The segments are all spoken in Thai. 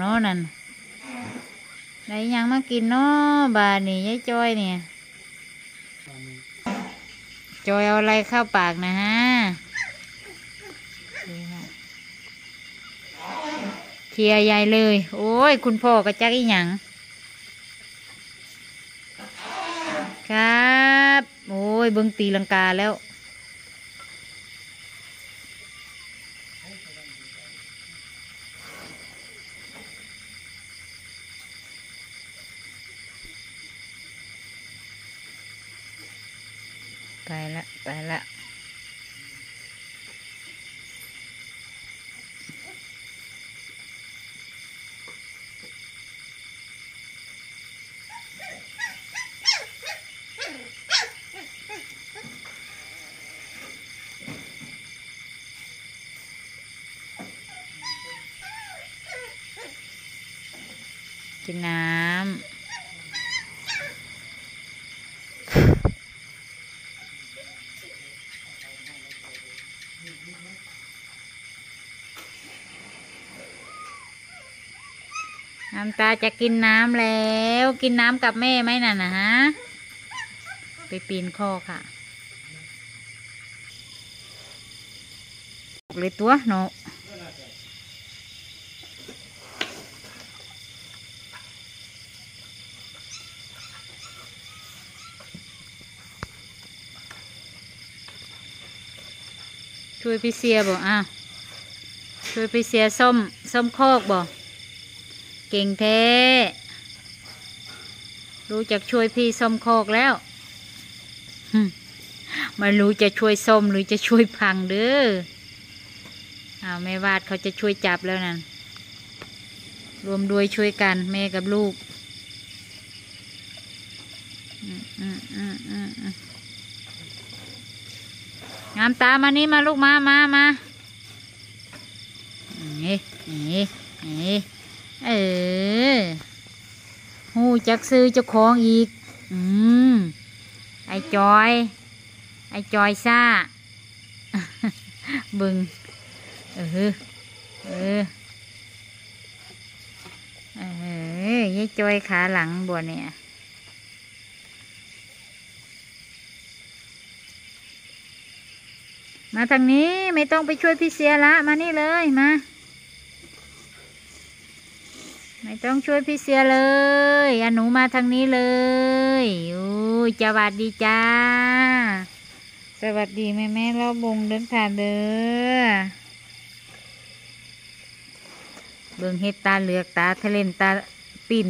เนาะนั่นได้ยังมากินเนาะบาดนี่ยายจอยเนี่ยจอยเอาอะไรเข้าปากนะฮะเคลียใหญ่เลย โอ้ย คุณพ่อก็จักอีหยังครับ โอ้ยเบิ่งตีลังกาแล้ว กินน้ำน้ำตาจะกินน้ำแล้ว กินน้ำกับแม่ไหมน่ะนะฮะไปปีนคอค่ะเลยตัวเนาะ วยพี่เสียบอกอะช่วยพี่เสียส้มส้มโคกบอกเก่งแท้รู้จักช่วยพี่ส้มโคกแล้วมันรู้จะช่วยส้มหรือจะช่วยพังเด้ออ้าวแม่วาดเขาจะช่วยจับแล้วนั่นรวมด้วยช่วยกันแม่กับลูก อืมอืมอืมอืมอืม งามตามานี่มาลูกมามามานี่นี่นี่เออหูจักซื้อเจ้าของอีก อืม ไอจอย ไอจอยซ่า บึง เออ เออ เออยายจอยขาหลังบัวเนี่ย มาทางนี้ไม่ต้องไปช่วยพี่เสียละ มานี่เลยมา ไม่ต้องช่วยพี่เสียเลยอหนูมาทางนี้เลยอู้ยสวัสดีจ้า สวัสดีแม่แม่เราบงเดินผ่านเด้อเบิ่งเฮ็ดตาเหลือกตาทะเลนตาปิ่น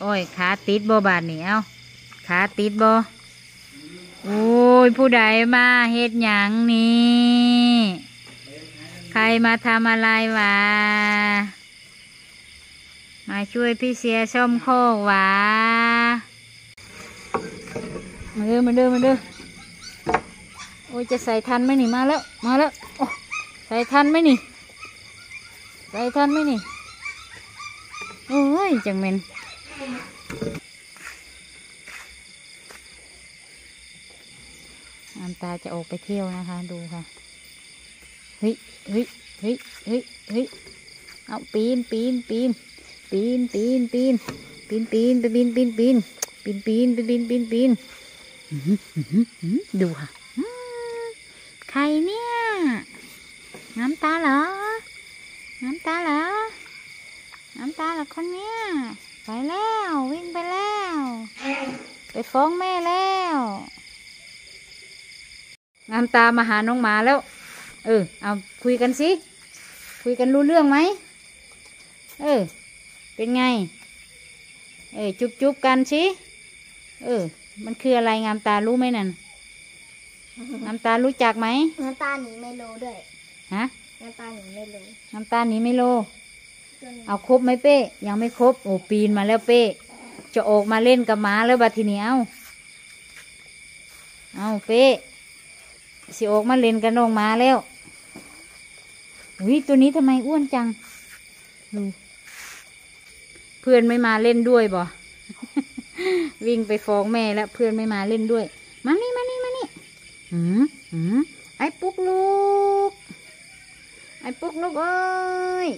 โอ้ยขาติดบ่บาดนี่เอ้าขาติดบ่โอ้ยผู้ใดมาเฮ็ดหยังนี่ใครมาทำอะไรวะมาช่วยพี่เสียส้มโคกวะมาเด้อมาเด้อมาเด้อโอ้ยจะใส่ทันไหมนี่มาแล้วมาแล้วโอ้ใส่ทันไหมนี่ใส่ทันไหมนี่โอ้ยจังเมน น้ำตาจะออกไปเที่ยวนะคะ ดูค่ะ เฮ้ยเฮ้ยเฮ้ยเฮ้ยเฮ้ยเอาปีนปีนปีนปีนปีนปีนปีนปีนไปปีนปีนปีนปีนปีนไปปีนปีนปีนดูค่ะใครเนี่ยน้ำตาเหรอน้ำตาเหรอน้ำตาเหรอคนเนี้ยไปแล้ววิ่งไปแล้ว ไปฟ้องแม่แล้ว น้ำตามาหาน้องหมาแล้ว เออ เอาคุยกันสิ คุยกันรู้เรื่องไหม เออ เป็นไง เออ จุบจุบกันสิ เออ มันคืออะไรงามตารู้ไหมนั่น งามตารู้จักไหม น้ำตาหนีไม่รู้ด้วย ฮะ น้ำตาหนีไม่รู้น้ำตาหนีไม่โลตัวนี้เอาครบไหมเป้ ยังไม่ครบ โอ้ปีนมาแล้วเป้ จะออกมาเล่นกับหมาแล้วบัดทีนี้เอาเอาเป้ สิออกมาเล่นกัน้องมาแล้วอุ้ยตัวนี้ทำไมอ้วนจังดูเพื่อนไม่มาเล่นด้วยบ่วิ่งไปฟ้องแม่แล้วเพื่อนไม่มาเล่นด้วย มานี่มานี่มานี่หืมหืมไอ้ปุ๊กลูก ไอ้ปุ๊กลูกเอ้ย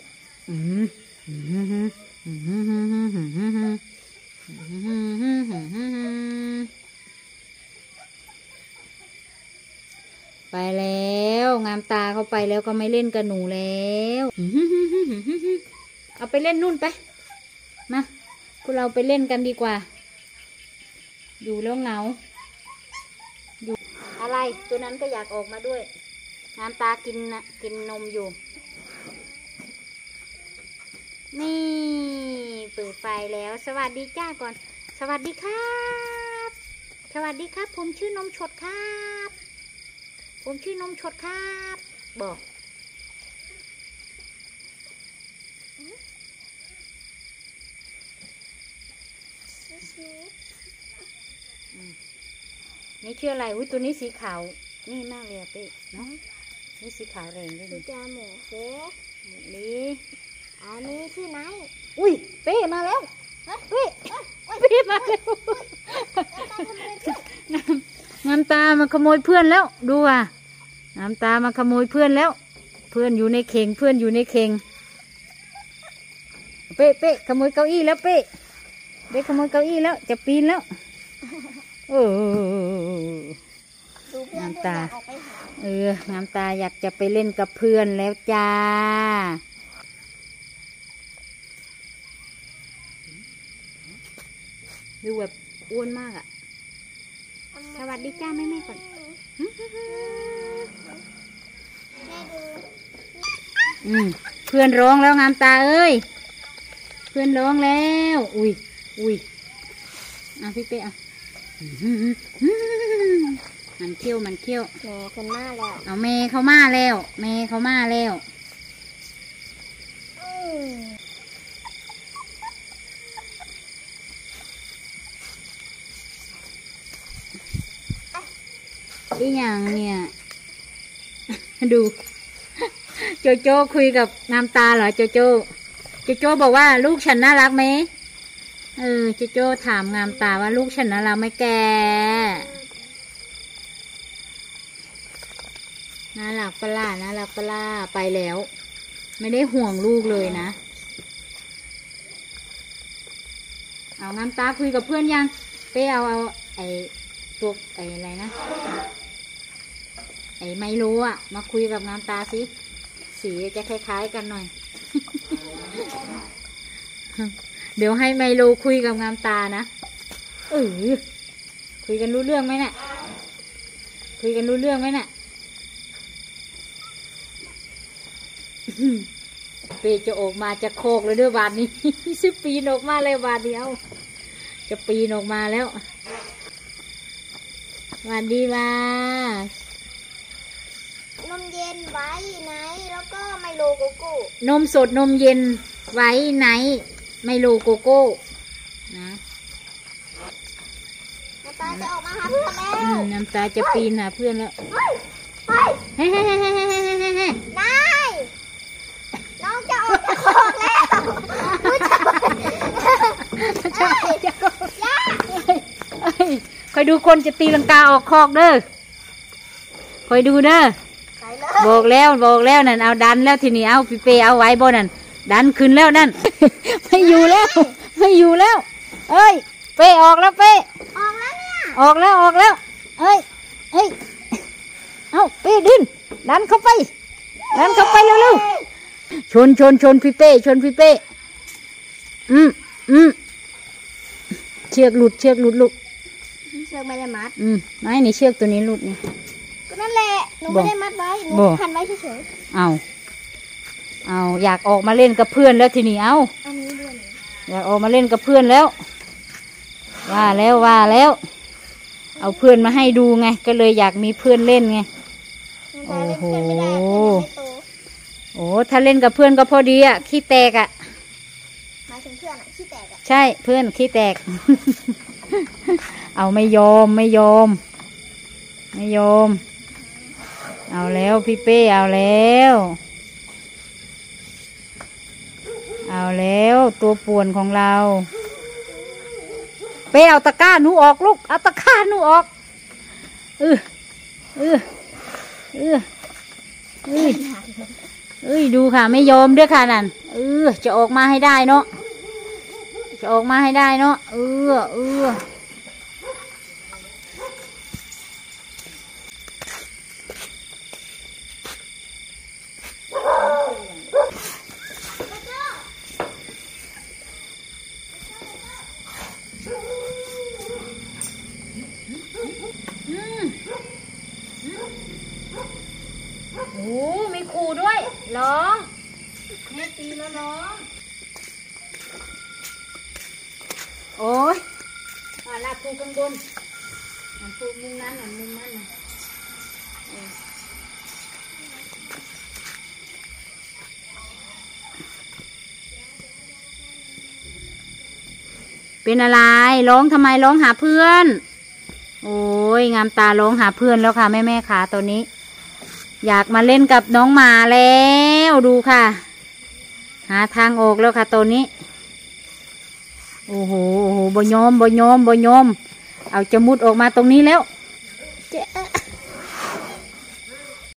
หืมหืมหืมหืมหืมหืมหืมหืมหืมหืมหืมหืม ไปแล้ว งามตาเขาไปแล้วก็ไม่เล่นกับหนูแล้วเอาไปเล่นนู่นไป มาพวกเราไปเล่นกันดีกว่า อยู่แล้วเหงา อยู่อะไร ตัวนั้นก็อยากออกมาด้วยน้ำตากินนะกินนมอยู่ นี่ เปิดไฟแล้ว สวัสดีจ้าก่อน สวัสดีครับ สวัสดีครับ ผมชื่อนมชดครับ ผมชื่อนมชดครับ บอกนี่ชื่ออะไรอุ้ยตัวนี้สีขาว นี่มากเลยอะเป๊ะเนาะนี่สีขาวแรงด้วยคืดิอจาหมูเค้กนี่อันนี้ชื่อไนท์อุ้ย เป้มาแล้วเป้เป้มาแล้วน้ำน้ำตามาขโมยเพื่อนแล้ว ดูอะ น้ำตามาขโมยเพื่อนแล้ว เพื่อนอยู่ในเข่งเพื่อนอยู่ในเข่งเป้เป้ขโมยเก้าอี้แล้วเป้เป้ขโมยเก้าอี้แล้ว จะปีนแล้วเออดูเพื่อนน้ำตาเพื่อนอยกออกไปหาเออ น้ำตาอยากจะไปเล่นกับเพื่อนแล้วจ้าดูแบบอ้วนมากอะ่ะ สวัสดีจ้าแม่แม่ก่อนแม่ดู อืมเพื่อนร้องแล้วงามตาเอ้ย เพื่อนร้องแล้ว อุ้ยอุ้ยอะพี่เป๊ะอะมันเขี้ยวมันเขี้ยวแม่คนมาแล้วเอาเมย์เขามาแล้ว เมย์เขามาแล้ว อืมอีหยังเนี่ย ดู โจโจ้คุยกับน้ำตาเหรอโจโจ้โจโจ้บอกว่าลูกฉันน่ารักไหมเออโจโจ้ถามงามตาว่าลูกฉันน่ารักไหมแกน่ารักปะล่าน่ารักปะล่าไปแล้ว ไม่ได้ห่วงลูกเลยนะ เอางามตาคุยกับเพื่อนยังไปเอาเอาไอตัวไออะไรนะ ไอ้ไมโลอะ มาคุยกับน้ำตาสิ สีจะคล้ายๆกันหน่อย เดี๋ยวให้ไมโลคุยกับงามตานะเออคุยกันรู้เรื่องไหมน่ะคุยกันรู้เรื่องไหมน่ะเปจะออกมาจะโคกเลยด้วยบาทนี้ซิปีนออกมาเลยบาทเดียว จะปีนออกมาแล้วสวัสดีมา มเย็นไว้ไหน แล้วก็ไมโลโกโก้ นมสดนมเย็นไว้ไหน ไมโลโกโก้ นะน้ำตาจะออกมาหาเพื่อนแล้อืวมน้ำตาจะปีนหาเพื่อนแล้วเฮ้ยเฮ้ยเฮ้เฮ้เฮ้เฮ้เฮ้เฮ้เฮ้เฮ้เฮ้นายน้องจะออกจากคอกแล้วผู้ชายเอ้ยย่าเอ้ยคอยดูคนจะตีลังกาออกคอกเด้อคอยดูเด้อไปเลย บอกแล้วบอกแล้วนั่นเอาดันแล้วทีนี้เอาพี่เปเอาไว้บ่นั่นดันขึ้นแล้วนั่น ไม่อยู่แล้ว ไม่อยู่แล้ว เอ้ย เป้ออกแล้วเป้ออกแล้วเนี่ยออกแล้วออกแล้ว เอ้ยเอ้ยเอาเป้ดินดันเข้าไปดันเข้าไปเร็วๆชนชนชนพี่เป้ชนพี่เป้อืมอืมเชือกหลุดเชือกหลุดลูกเชือกไม่ได้มัด อืมไม่นี่เชือกตัวนี้หลุดนี่ก็ นั่นแหละ หนูไม่ได้มัดไว้ หนูบ่พันไว้เฉยเอาเอาอยากออกมาเล่นกับเพื่อนแล้วทีนี้เอาๆอันนี้ด้วยอยากออกมาเล่นกับเพื่อนแล้ว ว่าแล้วว่าแล้ว เอาเพื่อนมาให้ดูไง ก็เลยอยากมีเพื่อนเล่นไงน้ำตาเล่นเพื่อนไม่ได้เพื่อนยังไม่โตโอ้ถ้าเล่นกับเพื่อนก็พอดีอะ ขี้แตกอะหมายถึงเพื่อนอะขี้แตกอะใช่ เพื่อนขี้แตก เอาไม่ยอมไม่ยอม ไม่ยอม เอาแล้วพี่เป้เอาแล้ว เอาแล้วตัวป่วนของเรา เป้เอาตะกร้าหนูออกลูกเอาตะกร้าหนูออกเออเออเออเอ้ยเอ้ยดูค่ะไม่ยอมด้วยค่ะนั่นเออจะออกมาให้ได้เนาะจะออกมาให้ได้เนาะเออเออ โอ้มีขู่ด้วย ร้อง แม่ตีแล้วร้องโอ้ยอ่าลากปูข้างบนอะปูมุมนั้นอะมุมนั้นอะเออเป็นอะไรร้องทำไมร้องหาเพื่อน โอ้ยงามตาร้องหาเพื่อนแล้วค่ะแม่แม่ขาตัวนี้ อยากมาเล่นกับน้องหมาแล้วดูค่ะ หาทางออกแล้วค่ะตัวนี้ โอ้โหโอ้โหบยอมบยอมบยอม เอาจะมุดออกมาตรงนี้แล้ว